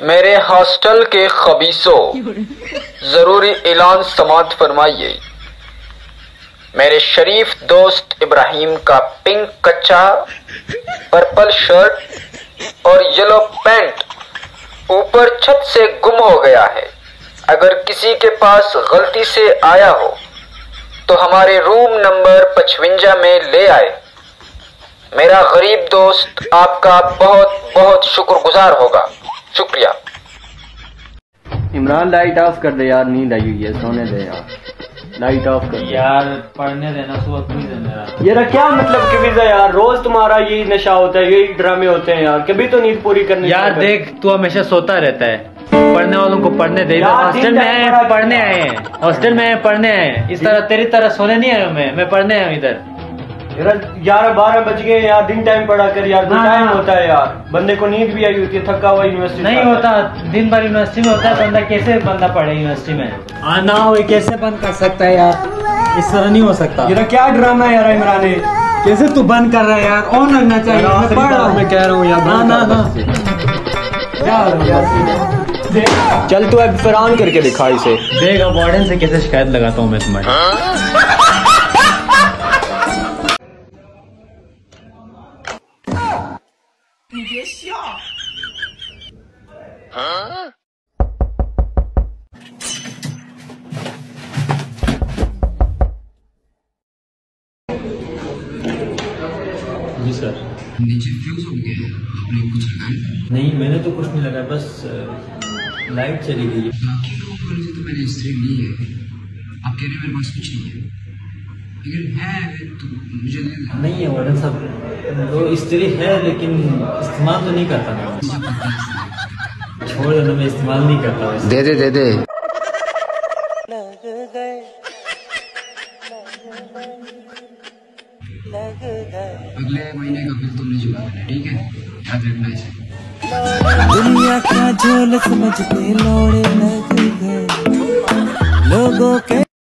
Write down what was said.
मेरे हॉस्टल के खबीसों, ज़रूरी ऐलान समात फरमाइए। मेरे शरीफ दोस्त इब्राहिम का पिंक कच्चा, पर्पल शर्ट और येलो पैंट ऊपर छत से गुम हो गया है। अगर किसी के पास गलती से आया हो तो हमारे रूम नंबर पचवंजा में ले आए। मेरा गरीब दोस्त आपका बहुत बहुत शुक्रगुजार होगा। शुक्रिया। इमरान लाइट ऑफ़ कर दे यार नींद आई हुई है सोने दे यार। लाइट ऑफ़ कर दे। यार पढ़ने देना सुबह क्विज है मेरा ये क्या मतलब क्विज है यार? रोज तुम्हारा यही नशा होता है यही ड्रामे होते हैं यार। कभी तो नींद पूरी करनी यार देख तू हमेशा सोता रहता है। पढ़ने वालों को पढ़ने दे। हॉस्टल में आए पढ़ने आए हैं। हॉस्टल में आए पढ़ने आए इस तरह तेरी तरह सोने नहीं आया हूँ मैं। मैं पढ़ने आया हूँ इधर। यार ग्यारह बारह बज गए यार दिन टाइम पढ़ा कर यार हाँ, टाइम हाँ। होता है यार। बंदे को नींद भी आई होती है थका हुआ यूनिवर्सिटी नहीं होता दिन भर यूनिवर्सिटी में होता है बंदा कैसे बंदा पढ़े यूनिवर्सिटी में? हाँ ना हो कैसे बंद कर सकता है यार? इस तरह नहीं हो सकता। ये क्या ड्रामा है यार इमरान कैसे तू बंद कर रहा है यार? ऑन रखना चाहिए मैं पढ़ रहा मैं कह रहा हूँ यार ना ना ना बस। क्या हो है यार? चल तू अब फरान करके दिखा इसे। देख अब वार्डन से कैसे शिकायत लगाता हूँ मैं तुम्हारी जी सर नीचे फ्यूज हो गया है आपने कुछ लगाया नहीं मैंने तो कुछ नहीं लगाया बस लाइट चली गई। बाकी लोगों तो मैंने स्त्री ली है। आप कह रहे हैं मेरे पास कुछ नहीं है। अगर है तो मुझे देना नहीं है वार्डन साहब वो स्त्री है लेकिन इस्तेमाल तो नहीं करता मैं छोड़ देना मैं इस्तेमाल नहीं करता दे दे दे दे। अगले महीने का बिल तुमने चुकाना है ठीक है? याद रखना इसे। दुनिया का झोल समझ के लौड़े लग गए। लोगों के